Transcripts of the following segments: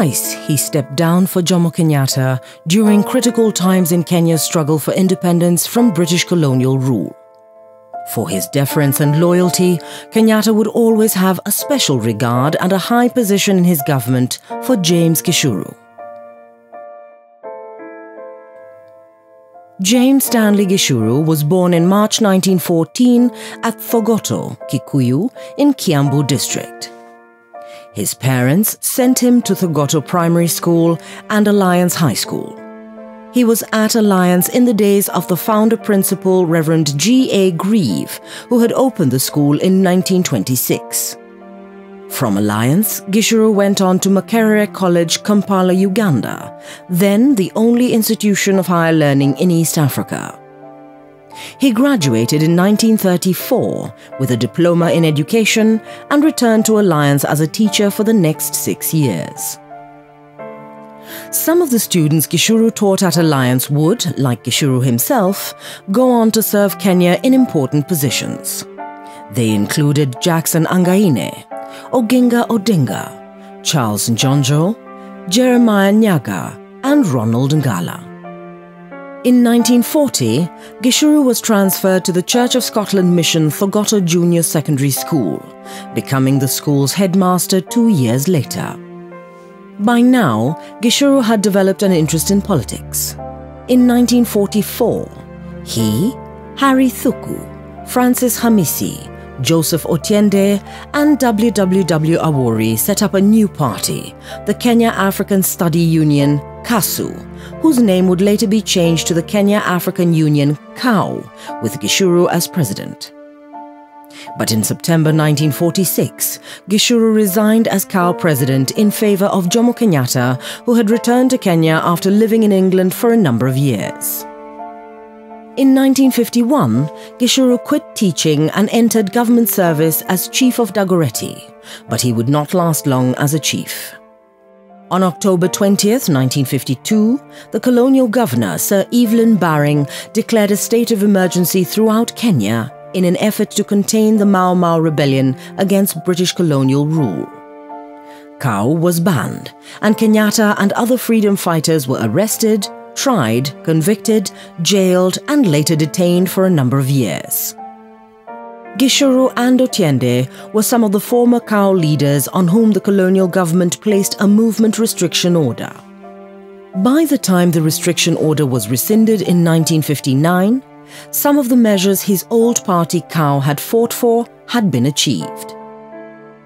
Twice he stepped down for Jomo Kenyatta during critical times in Kenya's struggle for independence from British colonial rule. For his deference and loyalty, Kenyatta would always have a special regard and a high position in his government for James Gichuru. James Stanley Gichuru was born in March 1914 at Thogoto, Kikuyu, in Kiambu district. His parents sent him to Thogoto Primary School and Alliance High School. He was at Alliance in the days of the founder principal Reverend G.A. Grieve, who had opened the school in 1926. From Alliance, Gichuru went on to Makerere College, Kampala, Uganda, then the only institution of higher learning in East Africa. He graduated in 1934 with a diploma in education and returned to Alliance as a teacher for the next six years. Some of the students Gichuru taught at Alliance would, like Gichuru himself, go on to serve Kenya in important positions. They included Jackson Angaine, Oginga Odinga, Charles Njonjo, Jeremiah Nyaga, and Ronald Ngala. In 1940, Gichuru was transferred to the Church of Scotland Mission Thogoto Junior Secondary School, becoming the school's headmaster two years later. By now, Gichuru had developed an interest in politics. In 1944, he, Harry Thuku, Francis Hamisi, Joseph Otiende and WWW Awori set up a new party, the Kenya African Study Union, KASU, whose name would later be changed to the Kenya African Union, KAU, with Gichuru as president. But in September 1946, Gichuru resigned as KAU president in favor of Jomo Kenyatta, who had returned to Kenya after living in England for a number of years. In 1951, Gichuru quit teaching and entered government service as chief of Dagoretti, but he would not last long as a chief. On October 20th, 1952, the colonial governor, Sir Evelyn Baring, declared a state of emergency throughout Kenya in an effort to contain the Mau Mau rebellion against British colonial rule. KAU was banned, and Kenyatta and other freedom fighters were arrested, tried, convicted, jailed, and later detained for a number of years. Gichuru and Otiende were some of the former KAU leaders on whom the colonial government placed a movement restriction order. By the time the restriction order was rescinded in 1959, some of the measures his old party KAU had fought for had been achieved.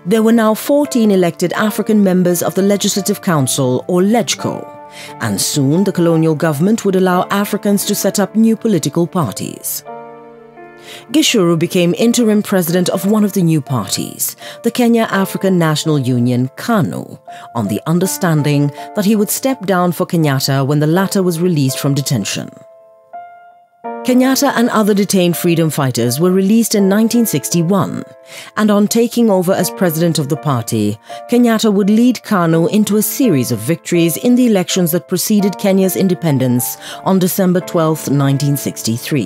There were now 14 elected African members of the Legislative Council, or LegCo, and soon the colonial government would allow Africans to set up new political parties. Gichuru became interim president of one of the new parties, the Kenya African National Union KANU, on the understanding that he would step down for Kenyatta when the latter was released from detention. Kenyatta and other detained freedom fighters were released in 1961, and on taking over as president of the party, Kenyatta would lead KANU into a series of victories in the elections that preceded Kenya's independence on December 12, 1963.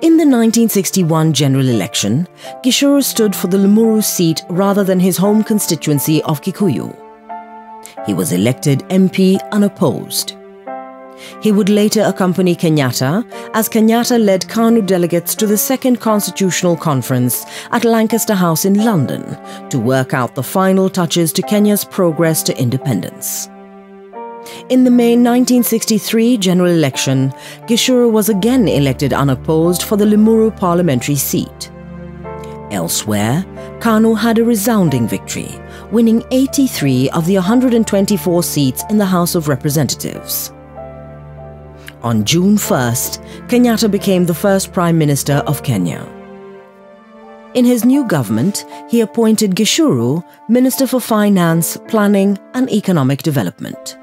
In the 1961 general election, Gichuru stood for the Limuru seat rather than his home constituency of Kikuyu. He was elected MP unopposed. He would later accompany Kenyatta as Kenyatta led KANU delegates to the Second Constitutional Conference at Lancaster House in London to work out the final touches to Kenya's progress to independence. In the May 1963 general election, Gichuru was again elected unopposed for the Limuru parliamentary seat. Elsewhere, KANU had a resounding victory, winning 83 of the 124 seats in the House of Representatives. On June 1st, Kenyatta became the first Prime Minister of Kenya. In his new government, he appointed Gichuru Minister for Finance, Planning and Economic Development.